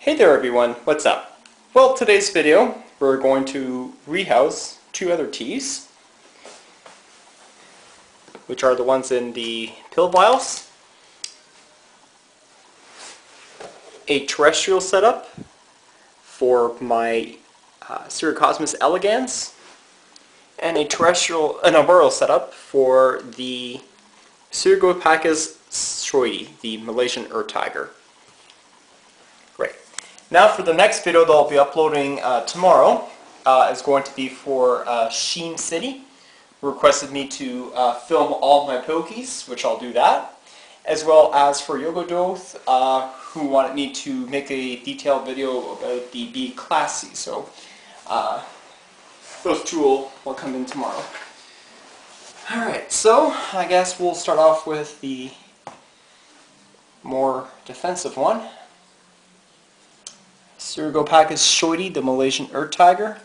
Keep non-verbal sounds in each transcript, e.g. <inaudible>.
Hey there everyone, what's up? Well, today's video, we're going to rehouse two other teas, which are the ones in the pill vials, a terrestrial setup for my uh, elegans, and a terrestrial, an arboreal setup for the Pseudococcus schioedtei, the Malaysian earth tiger. Now for the next video that I'll be uploading uh, tomorrow uh, is going to be for uh, Sheen City. Requested me to uh, film all my pokies, which I'll do that, as well as for Yogodoth, uh, who wanted me to make a detailed video about the B. klaasi. So uh, those two will, will come in tomorrow. Alright, so I guess we'll start off with the more defensive one. Pseudococcus schioedtei, the Malaysian earth tiger.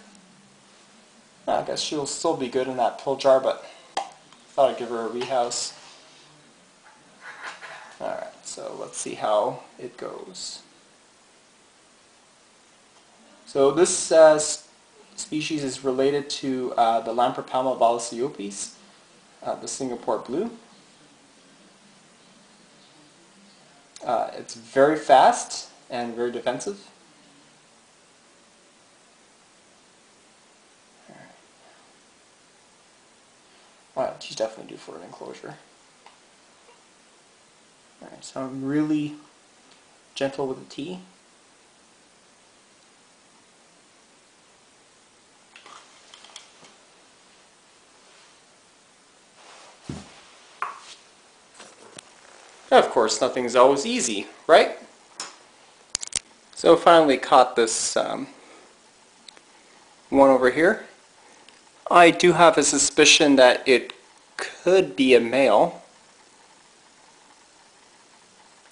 I guess she'll still be good in that pill jar, but I thought I'd give her a rehouse. Alright, so let's see how it goes. So this uh, species is related to uh, the Lampropelma violaceopes, uh, the Singapore blue. Uh, it's very fast and very defensive. Wow, she's definitely due for an enclosure. Alright, so I'm really gentle with the tea. Of course, nothing's always easy, right? So finally caught this um, one over here. I do have a suspicion that it could be a male.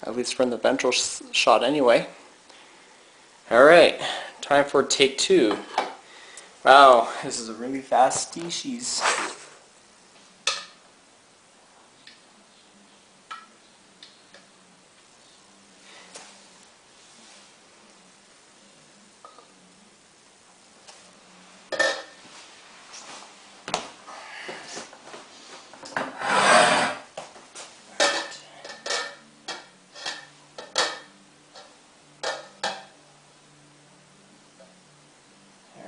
At least from the ventral sh shot anyway. Alright, time for take two. Wow, this is a really fast species.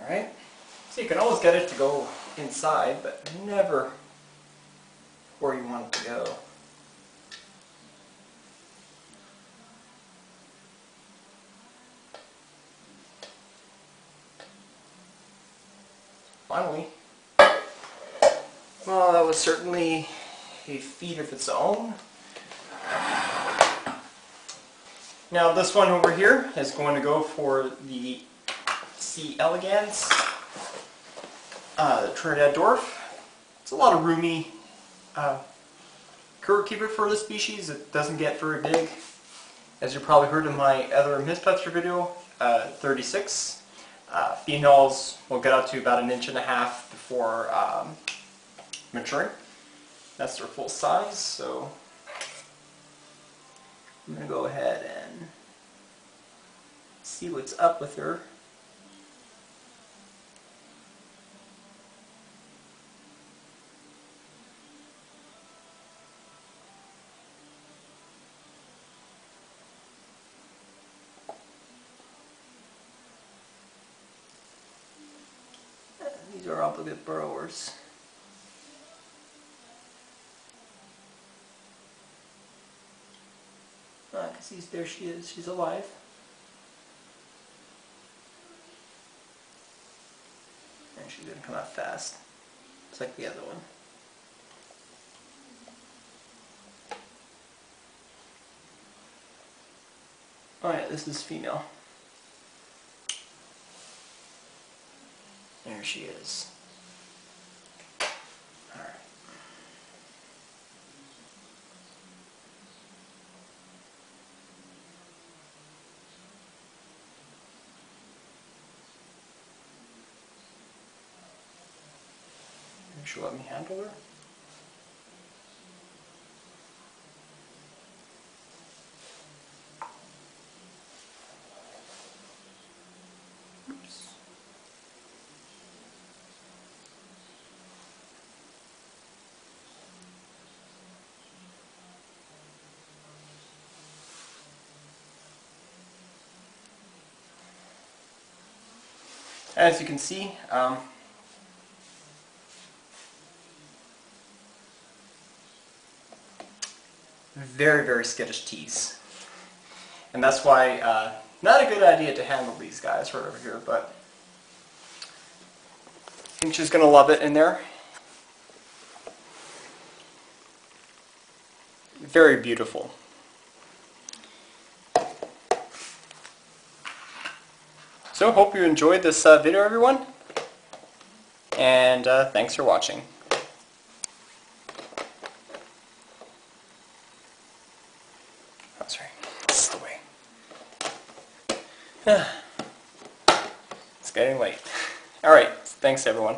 Alright, so you can always get it to go inside, but never where you want it to go. Finally. Well, that was certainly a feat of its own. Now this one over here is going to go for the C. elegans, uh, Trinidad Dwarf. It's a lot of roomy uh, keeper for this species. It doesn't get very big. As you probably heard in my other Mistpetzer video, uh, 36. Uh, females will get up to about an inch and a half before um, maturing. That's their full size, so I'm going to go ahead and see what's up with her. These are obligate burrowers. Ah, I see there she is, she's alive. And she's gonna come out fast. It's like the other one. Alright, this is female. There she is. Alright. She'll let me handle her. As you can see, um, very, very skittish tees. And that's why, uh, not a good idea to handle these guys right over here, but I think she's going to love it in there. Very beautiful. So hope you enjoyed this uh, video everyone, and uh, thanks for watching. Oh, sorry, this is the way. <sighs> it's getting late. <laughs> Alright, thanks everyone.